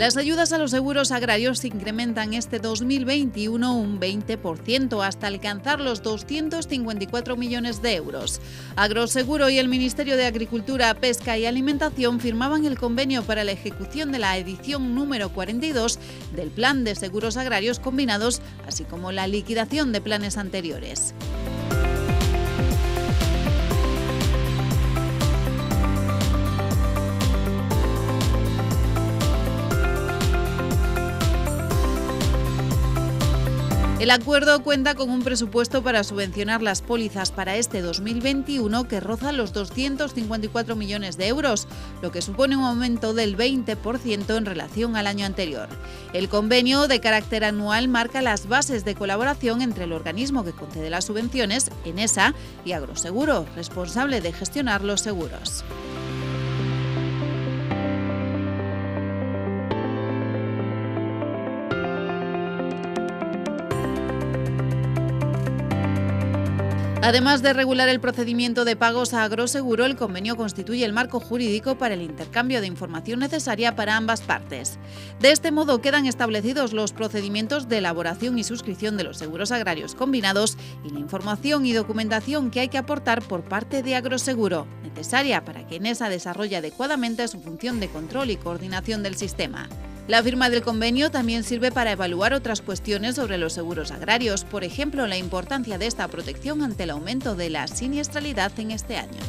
Las ayudas a los seguros agrarios se incrementan este 2021 un 20% hasta alcanzar los 254 millones de euros. Agroseguro y el Ministerio de Agricultura, Pesca y Alimentación firmaban el convenio para la ejecución de la edición número 42 del Plan de Seguros Agrarios Combinados, así como la liquidación de planes anteriores. El acuerdo cuenta con un presupuesto para subvencionar las pólizas para este 2021 que roza los 254 millones de euros, lo que supone un aumento del 20% en relación al año anterior. El convenio de carácter anual marca las bases de colaboración entre el organismo que concede las subvenciones, ENESA, y Agroseguro, responsable de gestionar los seguros. Además de regular el procedimiento de pagos a Agroseguro, el convenio constituye el marco jurídico para el intercambio de información necesaria para ambas partes. De este modo quedan establecidos los procedimientos de elaboración y suscripción de los seguros agrarios combinados y la información y documentación que hay que aportar por parte de Agroseguro, necesaria para que ENESA desarrolle adecuadamente su función de control y coordinación del sistema. La firma del convenio también sirve para evaluar otras cuestiones sobre los seguros agrarios, por ejemplo, la importancia de esta protección ante el aumento de la siniestralidad en este año.